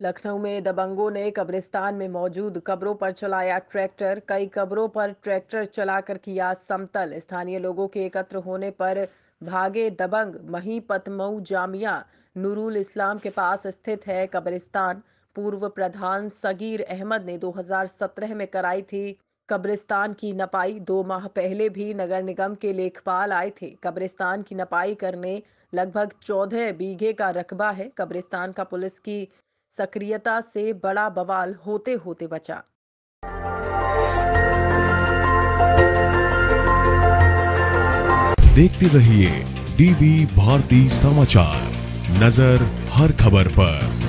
लखनऊ में दबंगों ने कब्रिस्तान में मौजूद कब्रों पर चलाया ट्रैक्टर। कई कब्रों पर ट्रैक्टर चलाकर किया समतल। स्थानीय लोगों के एकत्र होने पर भागे दबंग। महीपत मऊ जामिया नूरुल इस्लाम के पास स्थित है कब्रिस्तान। पूर्व प्रधान सगीर अहमद ने 2017 में कराई थी कब्रिस्तान की नपाई। दो माह पहले भी नगर निगम के लेखपाल आए थे। कब्रिस्तान की नपाई करने लगभग चौदह बीघे का रकबा है। कब्रिस्तान का पुलिस की सक्रियता से बड़ा बवाल होते होते बचा। देखते रहिए डीबी भारती समाचार, नज़र हर खबर पर।